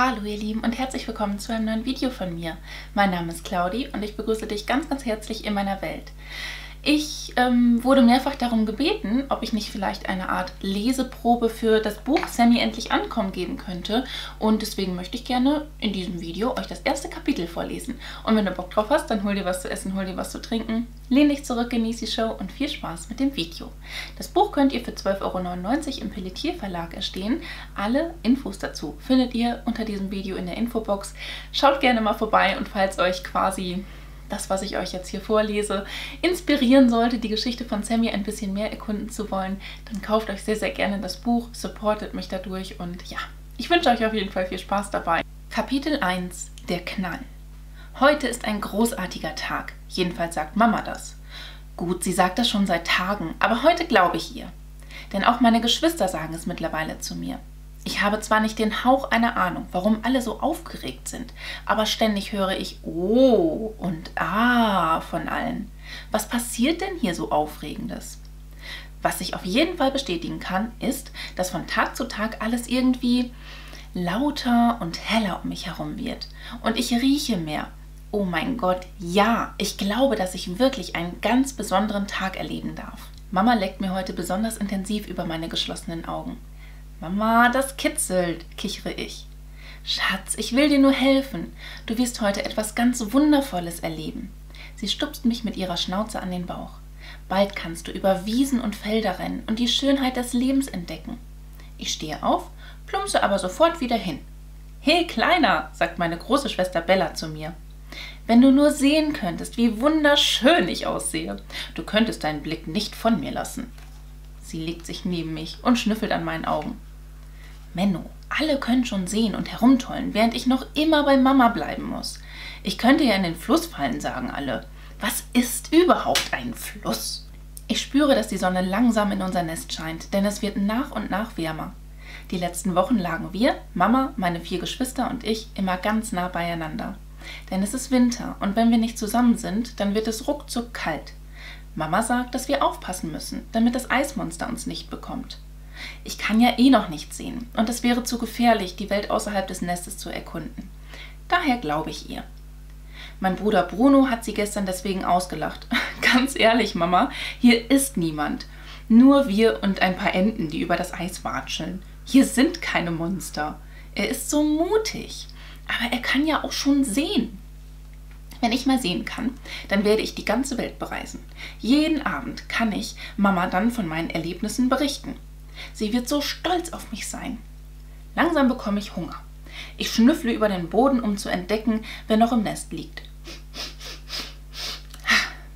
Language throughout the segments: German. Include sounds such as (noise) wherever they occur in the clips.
Hallo ihr Lieben und herzlich willkommen zu einem neuen Video von mir. Mein Name ist Claudi und ich begrüße dich ganz, ganz herzlich in meiner Welt. Ich ähm, wurde mehrfach darum gebeten, ob ich nicht vielleicht eine Art Leseprobe für das Buch Sammy endlich ankommen geben könnte. Und deswegen möchte ich gerne in diesem Video euch das erste Kapitel vorlesen. Und wenn du Bock drauf hast, dann hol dir was zu essen, hol dir was zu trinken, lehn dich zurück, genieß die Show und viel Spaß mit dem Video. Das Buch könnt ihr für 12,99 Euro im Pelletier Verlag erstehen. Alle Infos dazu findet ihr unter diesem Video in der Infobox. Schaut gerne mal vorbei und falls euch quasi das, was ich euch jetzt hier vorlese, inspirieren sollte, die Geschichte von Sammy ein bisschen mehr erkunden zu wollen, dann kauft euch sehr, sehr gerne das Buch, supportet mich dadurch und ja, ich wünsche euch auf jeden Fall viel Spaß dabei. Kapitel 1 Der Knall Heute ist ein großartiger Tag, jedenfalls sagt Mama das. Gut, sie sagt das schon seit Tagen, aber heute glaube ich ihr. Denn auch meine Geschwister sagen es mittlerweile zu mir. Ich habe zwar nicht den Hauch einer Ahnung, warum alle so aufgeregt sind, aber ständig höre ich Oh und Ah von allen. Was passiert denn hier so Aufregendes? Was ich auf jeden Fall bestätigen kann, ist, dass von Tag zu Tag alles irgendwie lauter und heller um mich herum wird. Und ich rieche mehr. Oh mein Gott, ja, ich glaube, dass ich wirklich einen ganz besonderen Tag erleben darf. Mama leckt mir heute besonders intensiv über meine geschlossenen Augen. Mama, das kitzelt, kichere ich. Schatz, ich will dir nur helfen. Du wirst heute etwas ganz Wundervolles erleben. Sie stupst mich mit ihrer Schnauze an den Bauch. Bald kannst du über Wiesen und Felder rennen und die Schönheit des Lebens entdecken. Ich stehe auf, plumpse aber sofort wieder hin. Hey, Kleiner, sagt meine große Schwester Bella zu mir. Wenn du nur sehen könntest, wie wunderschön ich aussehe. Du könntest deinen Blick nicht von mir lassen. Sie legt sich neben mich und schnüffelt an meinen Augen. Menno, alle können schon sehen und herumtollen, während ich noch immer bei Mama bleiben muss. Ich könnte ja in den Fluss fallen, sagen alle. Was ist überhaupt ein Fluss? Ich spüre, dass die Sonne langsam in unser Nest scheint, denn es wird nach und nach wärmer. Die letzten Wochen lagen wir, Mama, meine vier Geschwister und ich, immer ganz nah beieinander. Denn es ist Winter und wenn wir nicht zusammen sind, dann wird es ruckzuck kalt. Mama sagt, dass wir aufpassen müssen, damit das Eismonster uns nicht bekommt. Ich kann ja eh noch nichts sehen und es wäre zu gefährlich, die Welt außerhalb des Nestes zu erkunden. Daher glaube ich ihr. Mein Bruder Bruno hat sie gestern deswegen ausgelacht. (laughs) Ganz ehrlich, Mama, hier ist niemand. Nur wir und ein paar Enten, die über das Eis watscheln. Hier sind keine Monster. Er ist so mutig. Aber er kann ja auch schon sehen. Wenn ich mal sehen kann, dann werde ich die ganze Welt bereisen. Jeden Abend kann ich Mama dann von meinen Erlebnissen berichten. Sie wird so stolz auf mich sein. Langsam bekomme ich Hunger. Ich schnüffle über den Boden, um zu entdecken, wer noch im Nest liegt.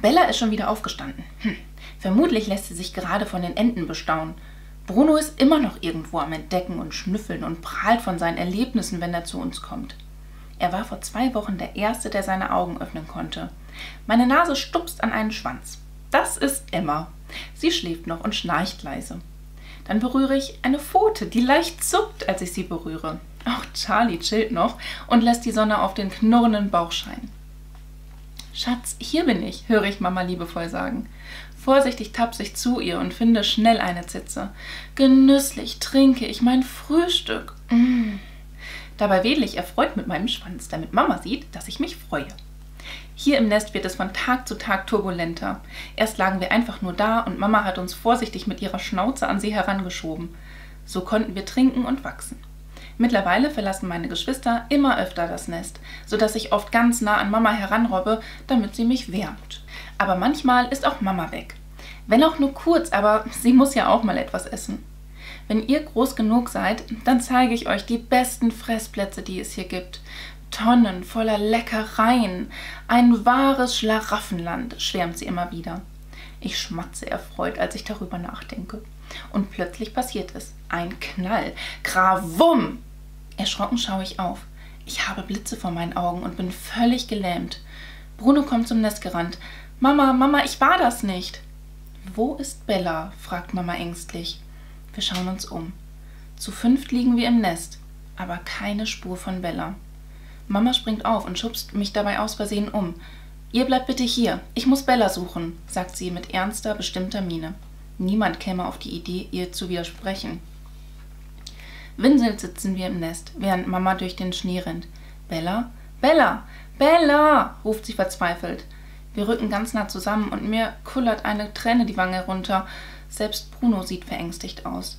Bella ist schon wieder aufgestanden. Hm. Vermutlich lässt sie sich gerade von den Enten bestaunen. Bruno ist immer noch irgendwo am Entdecken und Schnüffeln und prahlt von seinen Erlebnissen, wenn er zu uns kommt. Er war vor zwei Wochen der Erste, der seine Augen öffnen konnte. Meine Nase stupst an einen Schwanz. Das ist Emma. Sie schläft noch und schnarcht leise. Dann berühre ich eine Pfote, die leicht zuckt, als ich sie berühre. Auch Charlie chillt noch und lässt die Sonne auf den knurrenden Bauch scheinen. Schatz, hier bin ich, höre ich Mama liebevoll sagen. Vorsichtig tapse ich zu ihr und finde schnell eine Zitze. Genüsslich trinke ich mein Frühstück. Mmh. Dabei wedle ich erfreut mit meinem Schwanz, damit Mama sieht, dass ich mich freue. Hier im Nest wird es von Tag zu Tag turbulenter. Erst lagen wir einfach nur da und Mama hat uns vorsichtig mit ihrer Schnauze an sie herangeschoben. So konnten wir trinken und wachsen. Mittlerweile verlassen meine Geschwister immer öfter das Nest, sodass ich oft ganz nah an Mama heranrobbe, damit sie mich wärmt. Aber manchmal ist auch Mama weg. Wenn auch nur kurz, aber (laughs) sie muss ja auch mal etwas essen. Wenn ihr groß genug seid, dann zeige ich euch die besten Fressplätze, die es hier gibt. Tonnen voller Leckereien. Ein wahres Schlaraffenland, schwärmt sie immer wieder. Ich schmatze erfreut, als ich darüber nachdenke. Und plötzlich passiert es. Ein Knall. Gravum! Erschrocken schaue ich auf. Ich habe Blitze vor meinen Augen und bin völlig gelähmt. Bruno kommt zum Nest gerannt. Mama, Mama, ich war das nicht. Wo ist Bella? fragt Mama ängstlich. Wir schauen uns um. Zu fünft liegen wir im Nest, aber keine Spur von Bella. Mama springt auf und schubst mich dabei aus Versehen um. Ihr bleibt bitte hier, ich muss Bella suchen, sagt sie mit ernster, bestimmter Miene. Niemand käme auf die Idee, ihr zu widersprechen. Winselnd sitzen wir im Nest, während Mama durch den Schnee rennt. Bella, Bella, Bella, ruft sie verzweifelt. Wir rücken ganz nah zusammen und mir kullert eine Träne die Wange runter. Selbst Bruno sieht verängstigt aus.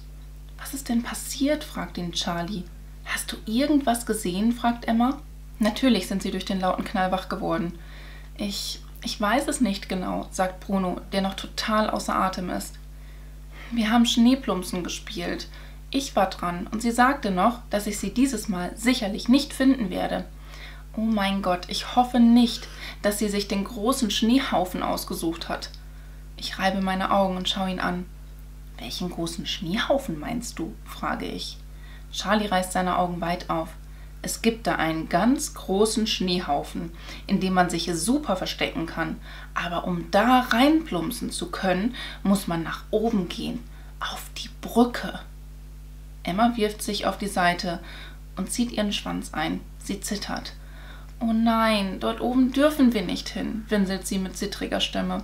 Was ist denn passiert? fragt ihn Charlie. Hast du irgendwas gesehen? fragt Emma. Natürlich sind sie durch den lauten Knall wach geworden. Ich, ich weiß es nicht genau, sagt Bruno, der noch total außer Atem ist. Wir haben Schneeplumpsen gespielt. Ich war dran und sie sagte noch, dass ich sie dieses Mal sicherlich nicht finden werde. Oh mein Gott, ich hoffe nicht, dass sie sich den großen Schneehaufen ausgesucht hat. Ich reibe meine Augen und schaue ihn an. Welchen großen Schneehaufen meinst du? frage ich. Charlie reißt seine Augen weit auf. Es gibt da einen ganz großen Schneehaufen, in dem man sich super verstecken kann. Aber um da reinplumpsen zu können, muss man nach oben gehen. Auf die Brücke. Emma wirft sich auf die Seite und zieht ihren Schwanz ein. Sie zittert. Oh nein, dort oben dürfen wir nicht hin, winselt sie mit zittriger Stimme.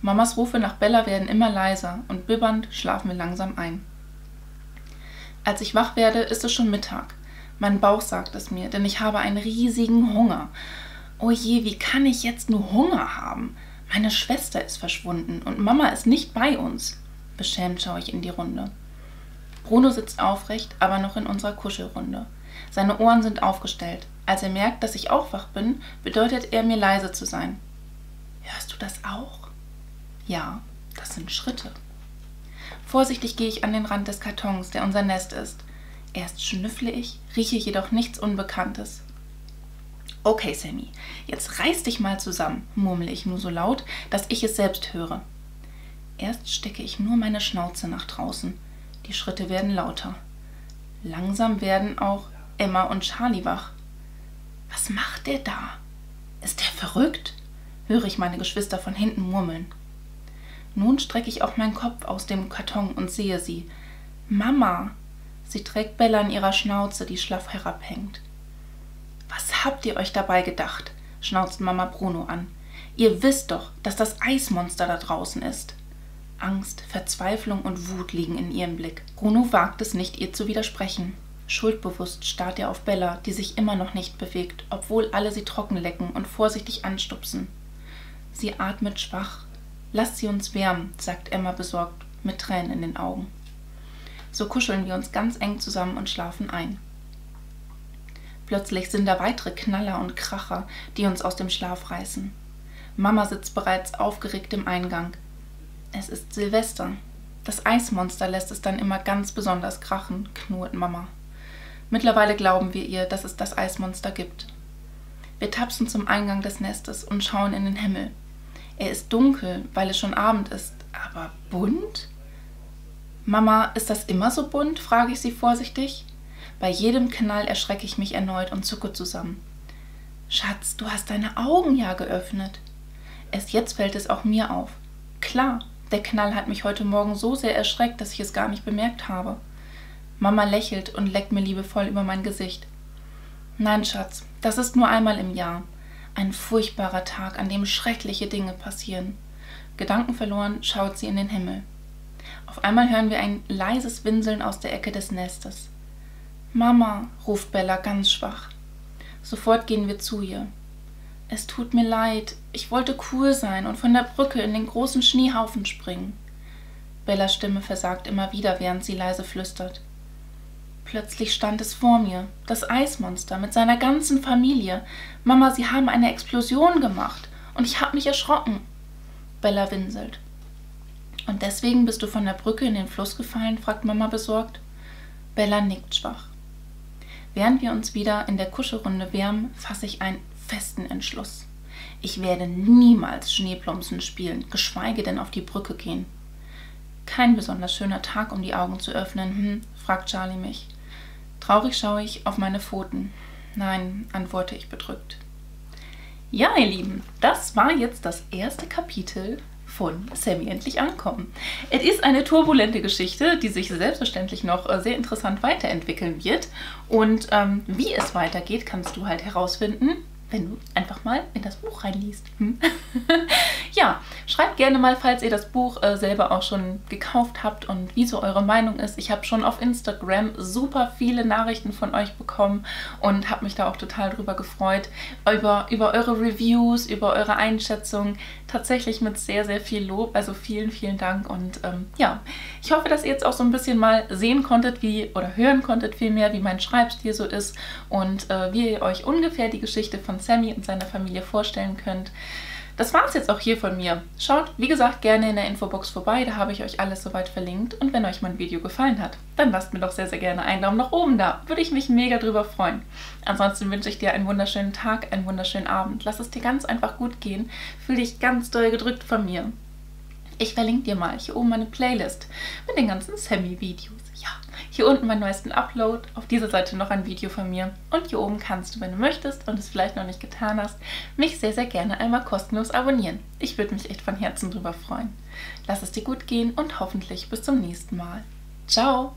Mamas Rufe nach Bella werden immer leiser und bibbernd schlafen wir langsam ein. Als ich wach werde, ist es schon Mittag. Mein Bauch sagt es mir, denn ich habe einen riesigen Hunger. Oh je, wie kann ich jetzt nur Hunger haben? Meine Schwester ist verschwunden und Mama ist nicht bei uns. Beschämt schaue ich in die Runde. Bruno sitzt aufrecht, aber noch in unserer Kuschelrunde. Seine Ohren sind aufgestellt. Als er merkt, dass ich auch wach bin, bedeutet er mir leise zu sein. Hörst du das auch? Ja, das sind Schritte. Vorsichtig gehe ich an den Rand des Kartons, der unser Nest ist. Erst schnüffle ich, rieche jedoch nichts Unbekanntes. Okay, Sammy, jetzt reiß dich mal zusammen, murmle ich nur so laut, dass ich es selbst höre. Erst stecke ich nur meine Schnauze nach draußen. Die Schritte werden lauter. Langsam werden auch Emma und Charlie wach. Was macht der da? Ist der verrückt? höre ich meine Geschwister von hinten murmeln. Nun strecke ich auch meinen Kopf aus dem Karton und sehe sie. Mama, Sie trägt Bella in ihrer Schnauze, die schlaff herabhängt. Was habt ihr euch dabei gedacht? schnauzt Mama Bruno an. Ihr wisst doch, dass das Eismonster da draußen ist. Angst, Verzweiflung und Wut liegen in ihrem Blick. Bruno wagt es nicht, ihr zu widersprechen. Schuldbewusst starrt er auf Bella, die sich immer noch nicht bewegt, obwohl alle sie trockenlecken und vorsichtig anstupsen. Sie atmet schwach. Lasst sie uns wärmen, sagt Emma besorgt, mit Tränen in den Augen. So kuscheln wir uns ganz eng zusammen und schlafen ein. Plötzlich sind da weitere Knaller und Kracher, die uns aus dem Schlaf reißen. Mama sitzt bereits aufgeregt im Eingang. Es ist Silvester. Das Eismonster lässt es dann immer ganz besonders krachen, knurrt Mama. Mittlerweile glauben wir ihr, dass es das Eismonster gibt. Wir tapsen zum Eingang des Nestes und schauen in den Himmel. Er ist dunkel, weil es schon Abend ist, aber bunt? Mama, ist das immer so bunt? frage ich sie vorsichtig. Bei jedem Knall erschrecke ich mich erneut und zucke zusammen. Schatz, du hast deine Augen ja geöffnet. Erst jetzt fällt es auch mir auf. Klar, der Knall hat mich heute Morgen so sehr erschreckt, dass ich es gar nicht bemerkt habe. Mama lächelt und leckt mir liebevoll über mein Gesicht. Nein, Schatz, das ist nur einmal im Jahr. Ein furchtbarer Tag, an dem schreckliche Dinge passieren. Gedankenverloren schaut sie in den Himmel. Auf einmal hören wir ein leises Winseln aus der Ecke des Nestes. Mama, ruft Bella ganz schwach. Sofort gehen wir zu ihr. Es tut mir leid, ich wollte cool sein und von der Brücke in den großen Schneehaufen springen. Bellas Stimme versagt immer wieder, während sie leise flüstert. Plötzlich stand es vor mir, das Eismonster mit seiner ganzen Familie. Mama, sie haben eine Explosion gemacht und ich habe mich erschrocken. Bella winselt. Und deswegen bist du von der Brücke in den Fluss gefallen? fragt Mama besorgt. Bella nickt schwach. Während wir uns wieder in der Kuschelrunde wärmen, fasse ich einen festen Entschluss. Ich werde niemals Schneeplumpsen spielen, geschweige denn auf die Brücke gehen. Kein besonders schöner Tag, um die Augen zu öffnen, hm? fragt Charlie mich. Traurig schaue ich auf meine Pfoten. Nein, antworte ich bedrückt. Ja, ihr Lieben, das war jetzt das erste Kapitel von Sammy endlich ankommen. Es ist eine turbulente Geschichte, die sich selbstverständlich noch äh, sehr interessant weiterentwickeln wird. Und ähm, wie es weitergeht, kannst du halt herausfinden, wenn du ein einfach mal in das Buch reinliest. Hm? (laughs) ja, schreibt gerne mal, falls ihr das Buch äh, selber auch schon gekauft habt und wie so eure Meinung ist. Ich habe schon auf Instagram super viele Nachrichten von euch bekommen und habe mich da auch total drüber gefreut. Über, über eure Reviews, über eure Einschätzungen. Tatsächlich mit sehr, sehr viel Lob. Also vielen, vielen Dank. Und ähm, ja, ich hoffe, dass ihr jetzt auch so ein bisschen mal sehen konntet, wie oder hören konntet vielmehr, wie mein Schreibstil so ist und äh, wie ihr euch ungefähr die Geschichte Sammy und seiner Familie vorstellen könnt. Das war es jetzt auch hier von mir. Schaut, wie gesagt, gerne in der Infobox vorbei, da habe ich euch alles soweit verlinkt. Und wenn euch mein Video gefallen hat, dann lasst mir doch sehr, sehr gerne einen Daumen nach oben da. Würde ich mich mega drüber freuen. Ansonsten wünsche ich dir einen wunderschönen Tag, einen wunderschönen Abend. Lass es dir ganz einfach gut gehen. Fühl dich ganz doll gedrückt von mir. Ich verlinke dir mal hier oben meine Playlist mit den ganzen Sammy-Videos. Ja, hier unten meinen neuesten Upload, auf dieser Seite noch ein Video von mir und hier oben kannst du, wenn du möchtest und es vielleicht noch nicht getan hast, mich sehr, sehr gerne einmal kostenlos abonnieren. Ich würde mich echt von Herzen drüber freuen. Lass es dir gut gehen und hoffentlich bis zum nächsten Mal. Ciao!